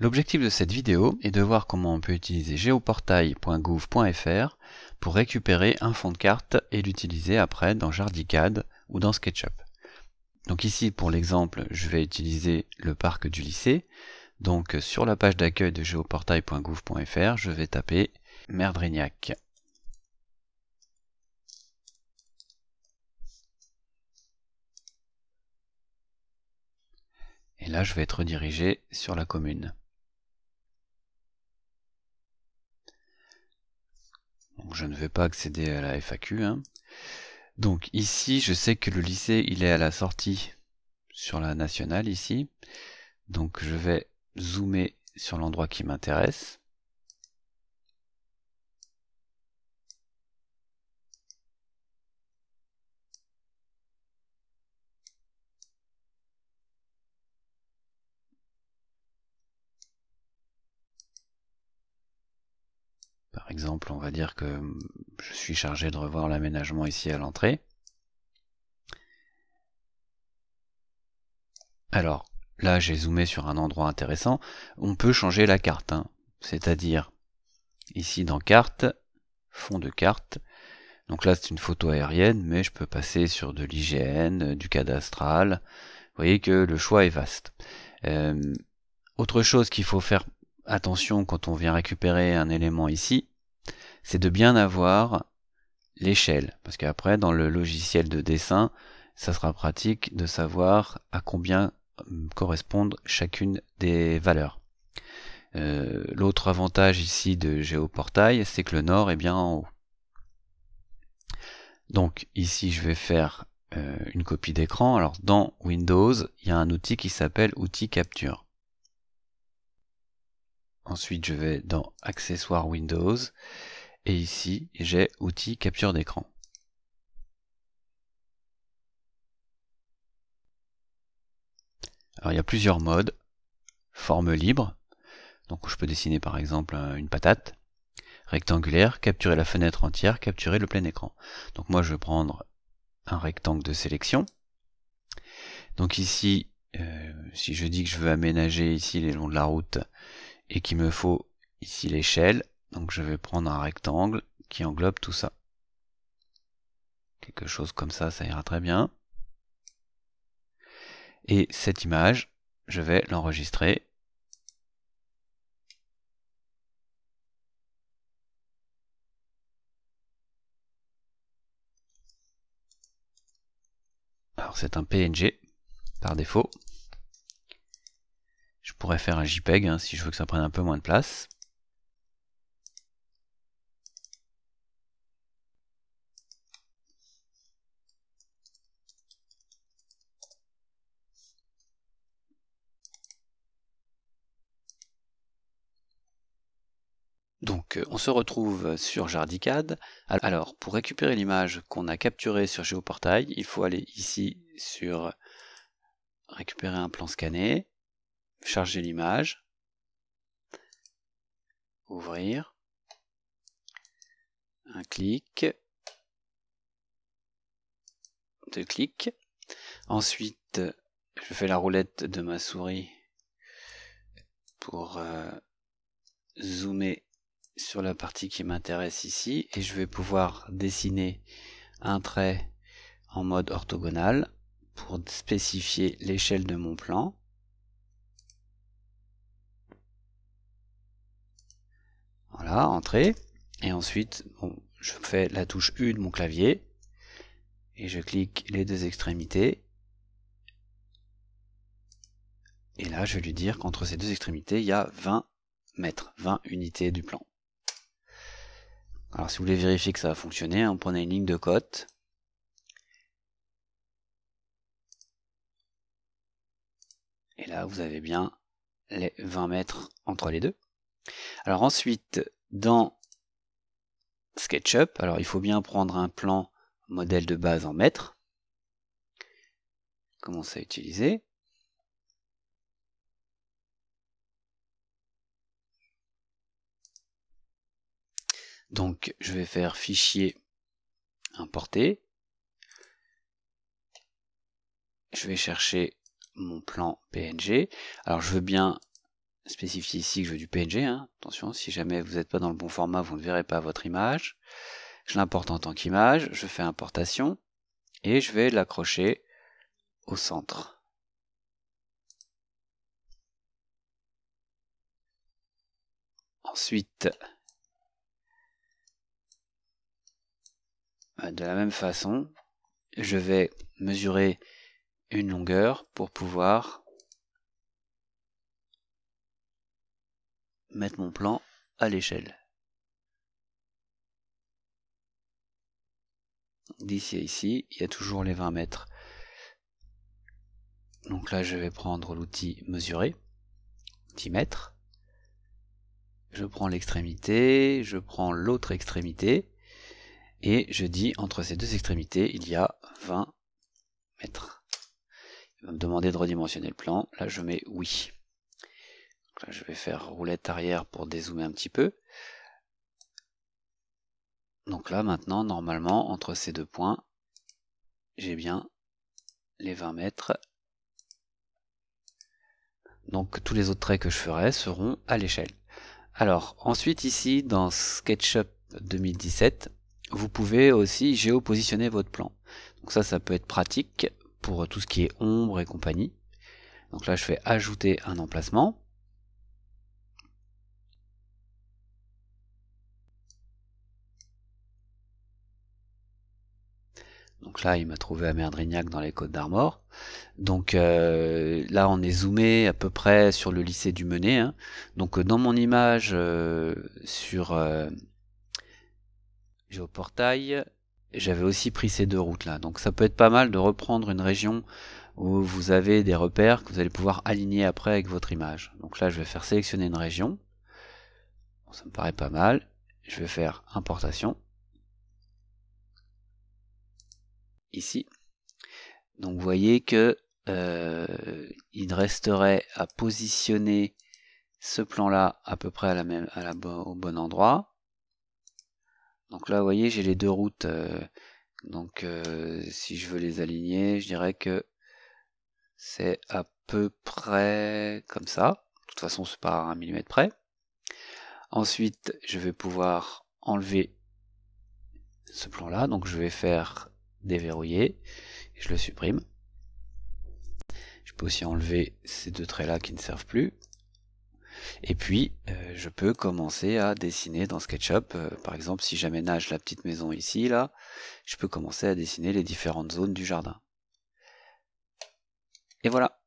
L'objectif de cette vidéo est de voir comment on peut utiliser geoportail.gouv.fr pour récupérer un fond de carte et l'utiliser après dans Jardicad ou dans SketchUp. Donc ici pour l'exemple je vais utiliser le parc du lycée. Donc sur la page d'accueil de geoportail.gouv.fr je vais taper Merdrignac. Et là je vais être redirigé sur la commune. Je ne vais pas accéder à la FAQ. Hein. Donc ici, je sais que le lycée, il est à la sortie sur la nationale ici. Donc je vais zoomer sur l'endroit qui m'intéresse. Par exemple, on va dire que je suis chargé de revoir l'aménagement ici à l'entrée. Alors, là j'ai zoomé sur un endroit intéressant. On peut changer la carte, hein. c'est-à-dire ici dans carte, fond de carte. Donc là c'est une photo aérienne, mais je peux passer sur de l'IGN, du cadastral. Vous voyez que le choix est vaste. Euh, autre chose qu'il faut faire attention quand on vient récupérer un élément ici, c'est de bien avoir l'échelle. Parce qu'après, dans le logiciel de dessin, ça sera pratique de savoir à combien euh, correspondent chacune des valeurs. Euh, l'autre avantage ici de Géoportail, c'est que le nord est bien en haut. Donc ici, je vais faire euh, une copie d'écran. Alors dans Windows, il y a un outil qui s'appelle outil capture. Ensuite, je vais dans Accessoires Windows et ici, j'ai outil capture d'écran. Alors il y a plusieurs modes. Forme libre, donc je peux dessiner par exemple une patate. Rectangulaire, capturer la fenêtre entière, capturer le plein écran. Donc moi je vais prendre un rectangle de sélection. Donc ici, euh, si je dis que je veux aménager ici les longs de la route et qu'il me faut ici l'échelle, donc je vais prendre un rectangle qui englobe tout ça. Quelque chose comme ça, ça ira très bien. Et cette image, je vais l'enregistrer. Alors c'est un PNG par défaut. Je pourrais faire un JPEG hein, si je veux que ça prenne un peu moins de place. Donc euh, on se retrouve sur Jardicad. Alors pour récupérer l'image qu'on a capturée sur Géoportail, il faut aller ici sur récupérer un plan scanné, charger l'image, ouvrir, un clic, deux clics. Ensuite, je fais la roulette de ma souris pour euh, zoomer sur la partie qui m'intéresse ici et je vais pouvoir dessiner un trait en mode orthogonal pour spécifier l'échelle de mon plan. Voilà, entrée. Et ensuite, je fais la touche U de mon clavier et je clique les deux extrémités. Et là, je vais lui dire qu'entre ces deux extrémités, il y a 20 mètres, 20 unités du plan. Alors si vous voulez vérifier que ça va fonctionner, on prenait une ligne de cote. Et là, vous avez bien les 20 mètres entre les deux. Alors ensuite, dans SketchUp, alors il faut bien prendre un plan modèle de base en mètres. Commence à utiliser. Donc je vais faire fichier importer. Je vais chercher mon plan PNG. Alors je veux bien spécifier ici que je veux du PNG. Hein. Attention, si jamais vous n'êtes pas dans le bon format, vous ne verrez pas votre image. Je l'importe en tant qu'image, je fais importation et je vais l'accrocher au centre. Ensuite, de la même façon, je vais mesurer une longueur pour pouvoir mettre mon plan à l'échelle. D'ici à ici, il y a toujours les 20 mètres. Donc là, je vais prendre l'outil mesurer, 10 mètres. Je prends l'extrémité, je prends l'autre extrémité, et je dis entre ces deux extrémités, il y a 20 mètres. Il va me demander de redimensionner le plan. Là, je mets oui. là, je vais faire roulette arrière pour dézoomer un petit peu. Donc là, maintenant, normalement, entre ces deux points, j'ai bien les 20 mètres. Donc tous les autres traits que je ferai seront à l'échelle. Alors, ensuite ici, dans SketchUp 2017, vous pouvez aussi géopositionner votre plan. Donc ça, ça peut être pratique pour tout ce qui est ombre et compagnie. Donc là, je fais ajouter un emplacement. Donc là, il m'a trouvé à Merdrignac dans les Côtes d'Armor. Donc euh, là, on est zoomé à peu près sur le lycée du Menet. Hein. Donc dans mon image euh, sur euh, Géoportail, j'avais aussi pris ces deux routes là. Donc ça peut être pas mal de reprendre une région où vous avez des repères que vous allez pouvoir aligner après avec votre image. Donc là, je vais faire sélectionner une région. ça me paraît pas mal. Je vais faire importation. ici. Donc vous voyez que euh, il resterait à positionner ce plan-là à peu près à la même, au bon endroit. Donc là, vous voyez, j'ai les deux routes. Euh, donc euh, si je veux les aligner, je dirais que c'est à peu près comme ça. De toute façon, c'est pas à un millimètre près. Ensuite, je vais pouvoir enlever ce plan-là. Donc je vais faire déverrouiller, je le supprime. Je peux aussi enlever ces deux traits là qui ne servent plus. Et puis, euh, je peux commencer à dessiner dans SketchUp. Euh, par exemple, si j'aménage la petite maison ici, là, je peux commencer à dessiner les différentes zones du jardin. Et voilà.